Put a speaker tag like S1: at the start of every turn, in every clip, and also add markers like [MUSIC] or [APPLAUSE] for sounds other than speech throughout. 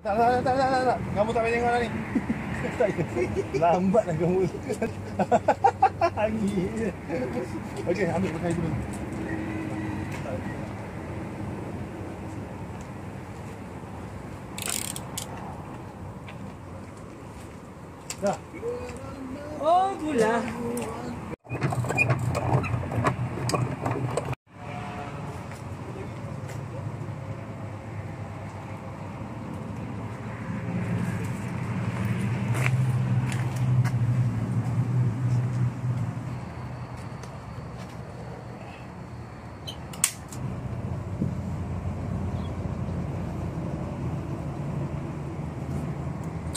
S1: Tak, tak, tak, tak, tak, tak. Kamu tak payah tengok dah ni. [LAUGHS] Tak payah. Lambatlah kamu. Angin. [LAUGHS] Okey, ambil pakai dulu. Dah.
S2: Oh, gula.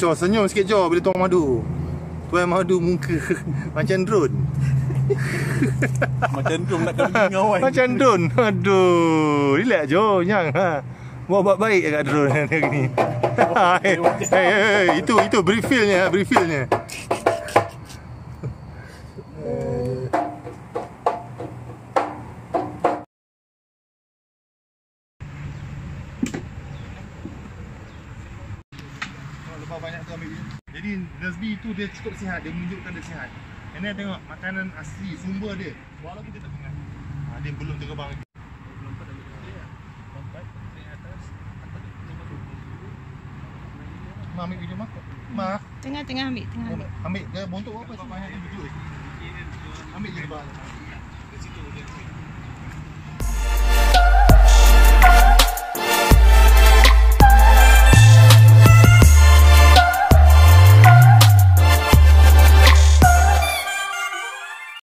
S1: Jo, senyum sikit Jo bila tuang madu. Tuang madu muka [LAUGHS] macam drone.
S3: Macam tu nak kena ngawai.
S1: Macam drone. Aduh, relax Jo, nyang. Ha. Buat buat baik kat drone [LAUGHS] ni. hey, hey, hey, itu itu brief feel-nya, brief feel-nya. Lepas banyak tu ambil dia. Jadi Nazbi tu dia cukup sihat, dia menunjukkan dia sihat. Ini tengok makanan asli, sumber dia. Walaupun dia tak dengar. Ha, dia belum terbang lagi. Ma ambil video mak. Ma,
S4: Tengah tengah ambil, tengah ambil.
S1: ambil dia bontok apa sih? Ambil je lebar.